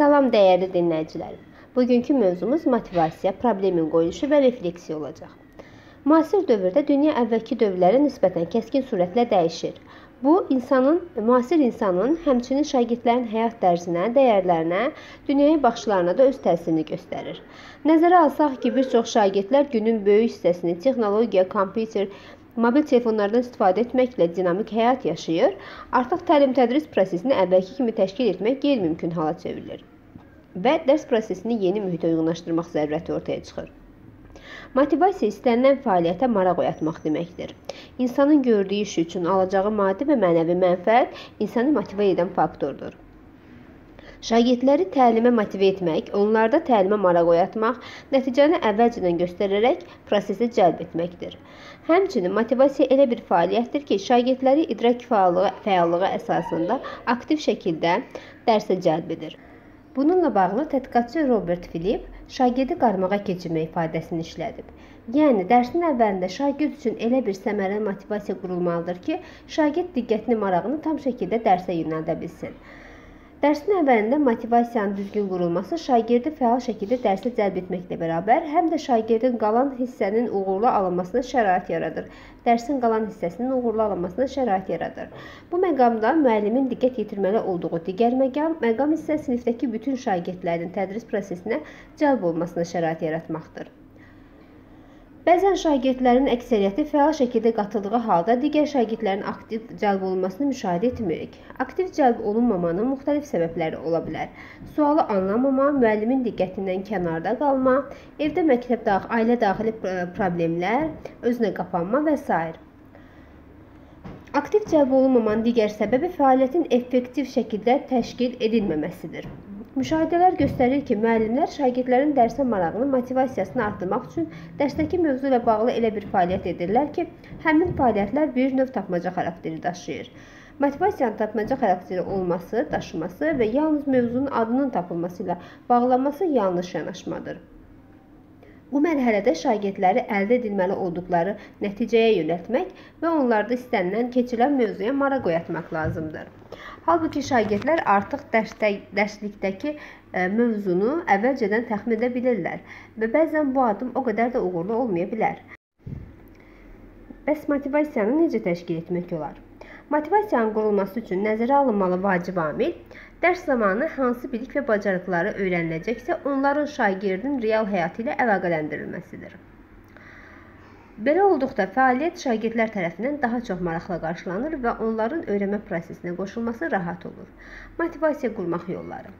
Salam dəyərli dinləyicilərim. Bugünkü mövzumuz motivasiya, problemin qoyuluşu və refleksiya olacaq. Müasir dövrdə dünya əvvəlki dövrlərə nisbətən kəskin sürətlə dəyişir. Bu insanın, müasir insanın, həmçinin şagirdlərin həyat tərzinə, dəyərlərinə, dünyaya baxışlarına da öz təsirini göstərir. Nəzərə alsaq ki, bir çox şagirdlər günün böyük hissəsini texnologiya, kompüter, mobil telefonlardan istifadə etməklə dinamik həyat yaşayır, artıq təlim-tədris prosesini əvvəlki kimi təşkil etmək qeyri-mümkün hala çevrilir və dərs prosesini yeni mühitə uyğunlaşdırmaq zərurəti ortaya çıxır. Motivasiya istənilən fəaliyyətə maraq oyatmaq deməkdir. İnsanın gördüyü iş üçün alacağı maddi və mənəvi mənfəət insanı motivə edən faktordur. Şagirdləri təlimə motivə etmək, onlarda təlimə maraq oyatmaq, nəticəni əvvəlcədən göstərərək prosesi cəlb etməkdir. Həmçinin motivasiya elə bir fəaliyyətdir ki, şagirdləri idrak fəallığı, fəallığı əsasında aktiv şəkildə dərsə cəlb edir. Bununla bağlı tədqiqatçı Robert Philip şagirdi qarmağa keçirmək ifadəsini işlədib. Yəni dərsin əvvəlində şagird üçün elə bir səmərəli motivasiya qurulmalıdır ki, şagird diqqətini, marağını tam şəkildə dərsə yönəldə bilsin. Dərsin əvvəlində motivasiyanın düzgün qurulması şagirdi fəal şəkildə dərsə cəlb etməklə bərabər, həm də şagirdin qalan hissənin uğurlu alınmasına şərait yaradır. Dərsin qalan hissəsinin uğurlu alınmasına şərait yaradır. Bu məqamda müəllimin diqqət yetirməli olduğu digər məqam, məqam isə sinifdəki bütün şagirdlərin tədris prosesinə cəlb olmasına şərait yaratmaqdır. Bəzən şagirdlərin əksəriyyəti fəal şəkildə qatıldığı halda digər şagirdlərin aktiv cəlb olunmasını müşahidə etmirik. Aktiv cəlb olunmamanın müxtəlif səbəbləri ola bilər. Sualı anlamama, müəllimin diqqətindən kənarda qalma, evdə məktəb daxili, ailə daxili problemlər, özünə qapanma və s. Aktiv cəlb olunmamanın digər səbəbi fəaliyyətin effektiv şəkildə təşkil edilməməsidir. Müşahidələr göstərir ki, müəllimlər şagirdlərin dərsə marağını, motivasiyasını artırmaq üçün dərsdəki mövzu ilə bağlı elə bir fəaliyyət edirlər ki, həmin fəaliyyətlər bir növ tapmaca xarakteri daşıyır. Motivasiyanın tapmaca xarakteri olması, daşıması və yalnız mövzunun adının tapılması ilə bağlanması yanlış yanaşmadır. Bu mərhələdə şagirdləri əldə edilməli olduqları nəticəyə yönəltmək və onlarda istənilən keçirilən mövzuya maraq oyatmaq lazımdır. Halbuki şagirdlər artıq dərsdə, dərslikdəki e, mövzunu əvvəlcədən təxmin edə bilirlər və bəzən bu addım o qədər də uğurlu olmaya bilər. Bəs motivasiyanı necə təşkil etmək olar? Motivasiyanın qurulması üçün nəzərə alınmalı vacib amil dərs zamanı hansı bilik və bacarıqları öyrəniləcəksə, onların şagirdin real həyatı ilə əlaqələndirilməsidir. Belə olduqda fəaliyyət şagirdlər tərəfindən daha çox maraqla qarşılanır və onların öyrənmə prosesinə qoşulması rahat olur. Motivasiya qurmaq yolları.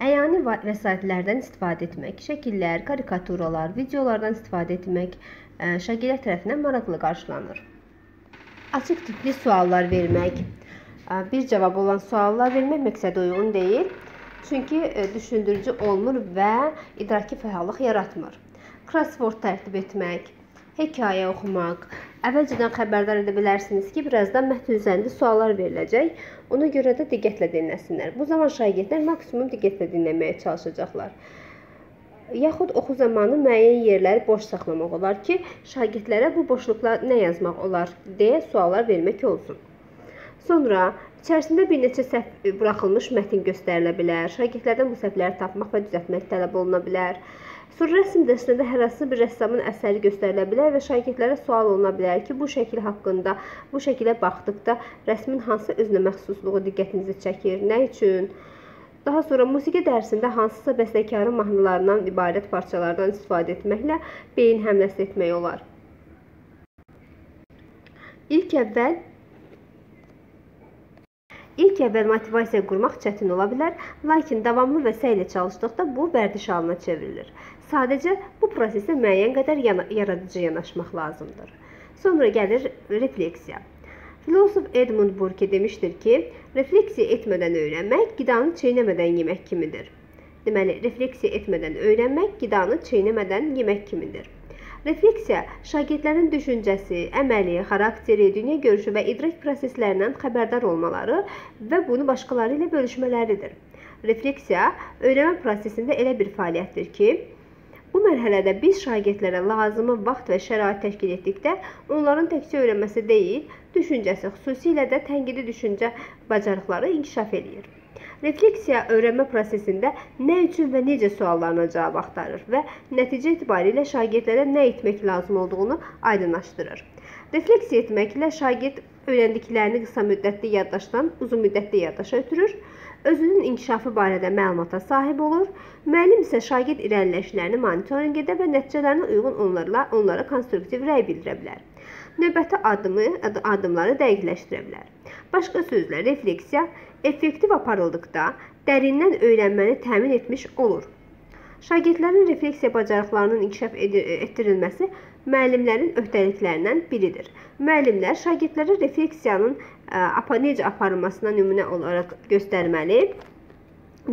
Əyani vəsaitlərdən istifadə etmək, şəkillər, karikaturalar, videolardan istifadə etmək şagirdlər tərəfindən maraqlı qarşılanır açıq tipli suallar vermək, bir cavab olan suallar vermək məqsədə uyğun deyil. Çünki düşündürücü olmur və idraki fəallıq yaratmır. Crossword tərtib etmək, hekayə oxumaq. Əvvəlcədən xəbərdar edə bilərsiniz ki, birazdan mətn üzərində suallar veriləcək. Ona görə də diqqətlə dinləsinlər. Bu zaman şagirdlər maksimum diqqətlə dinləməyə çalışacaqlar yaxud oxu zamanı müəyyən yerləri boş saxlamaq olar ki, şagirdlərə bu boşluqlar nə yazmaq olar deyə suallar vermək olsun. Sonra içərisində bir neçə səhv buraxılmış mətn göstərilə bilər. Şagirdlərdən bu səhvləri tapmaq və düzəltmək tələb oluna bilər. Sonra rəsm dərsində hər hansı bir rəssamın əsəri göstərilə bilər və şagirdlərə sual oluna bilər ki, bu şəkil haqqında, bu şəkilə baxdıqda rəsmin hansı özünə məxsusluğu diqqətinizi çəkir, nə üçün? Daha sonra musiqi dərsində hansısa bəstəkarın mahnılarından ibarət parçalardan istifadə etməklə beyin həmləsi etmək olar. İlk əvvəl İlk əvvəl motivasiya qurmaq çətin ola bilər, lakin davamlı və səylə çalışdıqda bu vərdiş halına çevrilir. Sadəcə bu prosesə müəyyən qədər yaradıcı yanaşmaq lazımdır. Sonra gəlir refleksiya. Filosof Edmund Burke demişdir ki, refleksiya etmədən öyrənmək qidanı çeynəmədən yemək kimidir. Deməli, refleksiya etmədən öyrənmək qidanı çeynəmədən yemək kimidir. Refleksiya şagirdlərin düşüncəsi, əməli, xarakteri, dünya görüşü və idrak proseslərindən xəbərdar olmaları və bunu başqaları ilə bölüşmələridir. Refleksiya öyrənmə prosesində elə bir fəaliyyətdir ki, Bu mərhələdə biz şagirdlərə lazımi vaxt və şərait təşkil etdikdə onların təkcə öyrənməsi deyil, düşüncəsi, xüsusilə də tənqidi düşüncə bacarıqları inkişaf eləyir. Refleksiya öyrənmə prosesində nə üçün və necə suallarına cavab axtarır və nəticə etibarilə şagirdlərə nə etmək lazım olduğunu aydınlaşdırır. Refleksiya etməklə şagird öyrəndiklərini qısa müddətli yaddaşdan uzun müddətli yaddaşa ötürür, özünün inkişafı barədə məlumata sahib olur. Müəllim isə şagird irəliləyişlərini monitorinq edə və nəticələrinə uyğun onlarla onlara konstruktiv rəy bildirə bilər. Növbəti addımı addımları dəqiqləşdirə bilər. Başqa sözlə, refleksiya effektiv aparıldıqda dərindən öyrənməni təmin etmiş olur. Şagirdlərin refleksiya bacarıqlarının inkişaf etdirilməsi müəllimlərin öhdəliklərindən biridir. Müəllimlər şagirdlərə refleksiyanın necə aparılmasına nümunə olaraq göstərməli,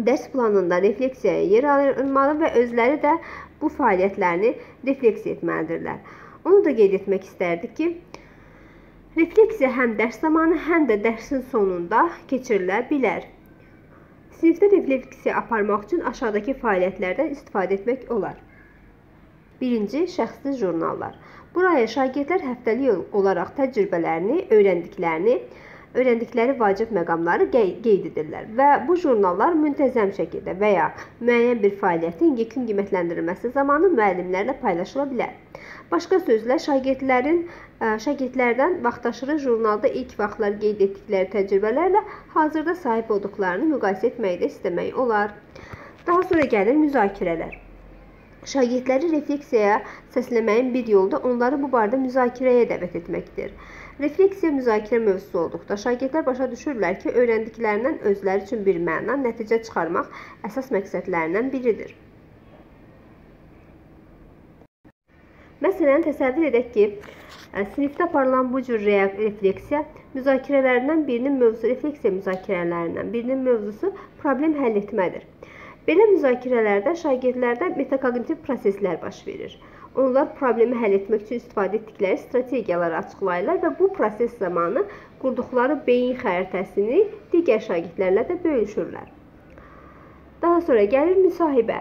dərs planında refleksiyaya yer almalı və özləri də bu fəaliyyətlərini refleksiya etməlidirlər. Onu da qeyd etmək istərdik ki, refleksiya həm dərs zamanı, həm də dərsin sonunda keçirilə bilər. Sinifdə refleksiya aparmaq üçün aşağıdakı fəaliyyətlərdən istifadə etmək olar. Birinci, şəxsi jurnallar. Buraya şagirdlər həftəlik olaraq təcrübələrini, öyrəndiklərini, öyrəndikləri vacib məqamları qeyd edirlər və bu jurnallar müntəzəm şəkildə və ya müəyyən bir fəaliyyətin yekun qiymətləndirilməsi zamanı müəllimlərlə paylaşıla bilər. Başqa sözlə, şagirdlərin şagirdlərdən vaxtaşırı jurnalda ilk vaxtlar qeyd etdikləri təcrübələrlə hazırda sahib olduqlarını müqayisə etməyi də istəmək olar. Daha sonra gəlir müzakirələr. Şagirdləri refleksiyaya səsləməyin bir yolu da onları bu barədə müzakirəyə dəvət etməkdir. Refleksiya müzakirə mövzusu olduqda şagirdlər başa düşürlər ki, öyrəndiklərindən özləri üçün bir məna, nəticə çıxarmaq əsas məqsədlərindən biridir. Məsələn, təsəvvür edək ki, sinifdə aparılan bu cür refleksiya müzakirələrindən birinin mövzusu refleksiya müzakirələrindən birinin mövzusu problem həll etmədir. Belə müzakirələrdə şagirdlərdə metakognitiv proseslər baş verir. Onlar problemi həll etmək üçün istifadə etdikləri strategiyaları açıqlayırlar və bu proses zamanı qurduqları beyin xəritəsini digər şagirdlərlə də bölüşürlər. Daha sonra gəlir müsahibə.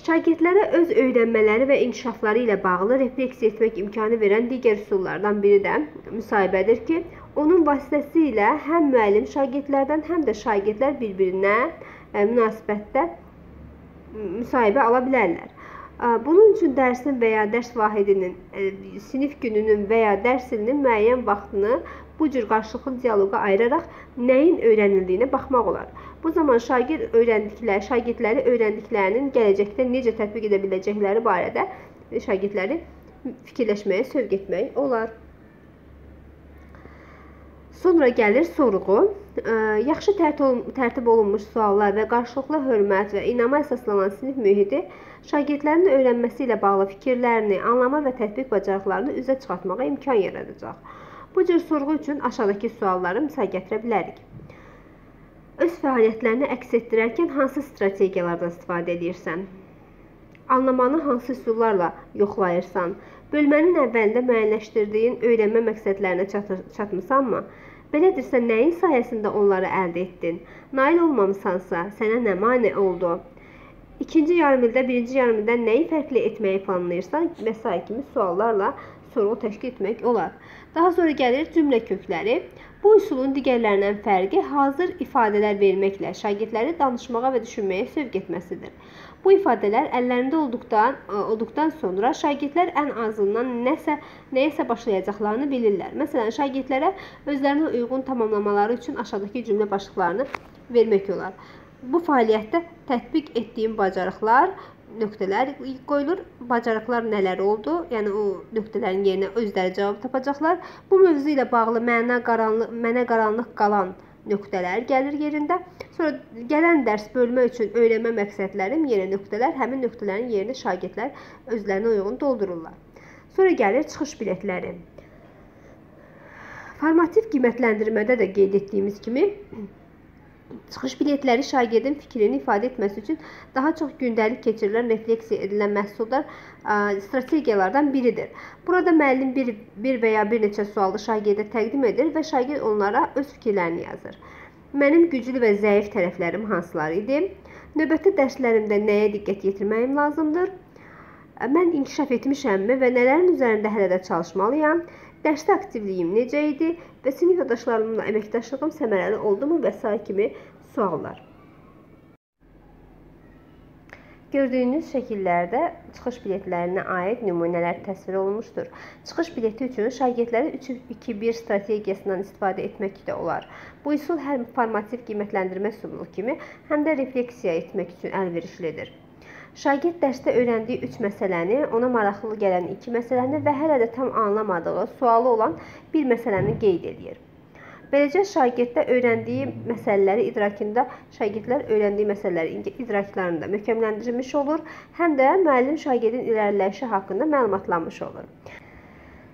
Şagirdlərə öz öyrənmələri və inkişafları ilə bağlı refleksiya etmək imkanı verən digər üsullardan biri də müsahibədir ki, onun vasitəsilə həm müəllim şagirdlərdən, həm də şagirdlər bir-birinə e, münasibətdə müsahibə ala bilərlər. Bunun üçün dərsin və ya dərs vahidinin, sinif gününün və ya dərs ilinin müəyyən vaxtını bu cür qarşılıqlı dialoqa ayıraraq nəyin öyrənildiyinə baxmaq olar. Bu zaman şagird öyrəndikləri, şagirdləri öyrəndiklərinin gələcəkdə necə tətbiq edə biləcəkləri barədə şagirdləri fikirləşməyə sövq etmək olar. Sonra gəlir sorğu. Yaxşı tərtib olunmuş suallar və qarşılıqlı hörmət və inama əsaslanan sinif mühiti şagirdlərin öyrənməsi ilə bağlı fikirlərini, anlama və tətbiq bacarıqlarını üzə çıxartmağa imkan yaradacaq. Bu cür sorğu üçün aşağıdakı sualları misal gətirə bilərik. Öz fəaliyyətlərini əks etdirərkən hansı strategiyalardan istifadə edirsən? Anlamanı hansı üsullarla yoxlayırsan? Bölmənin əvvəlində müəyyənləşdirdiyin öyrənmə məqsədlərinə çatmısanmı? Belədirsə, nəyin sayəsində onları əldə etdin? Nail olmamısansa, sənə nə mane oldu? İkinci yarımildə, birinci yarımildə nəyi fərqli etməyi planlayırsan və s. kimi suallarla sorğu təşkil etmək olar. Daha sonra gəlir cümlə kökləri. Bu üsulun digərlərindən fərqi hazır ifadələr verməklə şagirdləri danışmağa və düşünməyə sövq etməsidir. Bu ifadələr əllərində olduqdan, olduqdan sonra şagirdlər ən azından nəsə, nəyəsə başlayacaqlarını bilirlər. Məsələn, şagirdlərə özlərinə uyğun tamamlamaları üçün aşağıdakı cümlə başlıqlarını vermək olar. Bu fəaliyyətdə tətbiq etdiyim bacarıqlar nöqtələr qoyulur. Bacarıqlar nələr oldu? Yəni o nöqtələrin yerinə özləri cavab tapacaqlar. Bu mövzu ilə bağlı mənə qaranlıq, mənə qaranlıq qalan nöqtələr gəlir yerində. Sonra gələn dərs bölmə üçün öyrənmə məqsədlərim yenə nöqtələr, həmin nöqtələrin yerini şagirdlər özlərinə uyğun doldururlar. Sonra gəlir çıxış biletləri. Formativ qiymətləndirmədə də qeyd etdiyimiz kimi Çıxış biletləri şagirdin fikrini ifadə etməsi üçün daha çox gündəlik keçirilən, refleksiya edilən məhsuldar strategiyalardan biridir. Burada müəllim bir, bir və ya bir neçə sualı şagirdə təqdim edir və şagird onlara öz fikirlərini yazır. Mənim güclü və zəif tərəflərim hansılar idi? Növbəti dərslərimdə nəyə diqqət yetirməyim lazımdır? Mən inkişaf etmişəmmi və nələrin üzərində hələ də çalışmalıyam? Dərsdə aktivliyim necə idi və sinif yoldaşlarımla əməkdaşlığım səmərəli oldumu və s. kimi Suallar. Gördüyünüz şəkillərdə çıxış biletlərinə aid nümunələr təsvir olunmuşdur. Çıxış bileti üçün şagirdlərin 3-2-1 strategiyasından istifadə etmək də olar. Bu üsul həm formativ qiymətləndirmə üsulu kimi, həm də refleksiya etmək üçün əlverişlidir. Şagird dərsdə öyrəndiyi 3 məsələni, ona maraqlı gələn 2 məsələni və hələ də tam anlamadığı, sualı olan bir məsələni qeyd edir. Beləcə şagirddə öyrəndiyi məsələləri idrakında şagirdlər öyrəndiyi məsələləri idraklarında möhkəmləndirilmiş olur, həm də müəllim şagirdin irəliləyişi haqqında məlumatlanmış olur.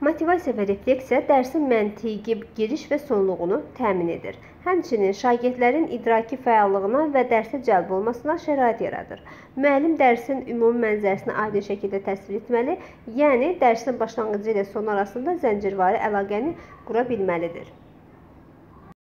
Motivasiya və refleksiya dərsin məntiqi giriş və sonluğunu təmin edir. Həmçinin şagirdlərin idraki fəallığına və dərsə cəlb olmasına şərait yaradır. Müəllim dərsin ümumi mənzərəsini aydın şəkildə təsvir etməli, yəni dərsin başlanğıcı ilə sonu arasında zəncirvari əlaqəni qura bilməlidir.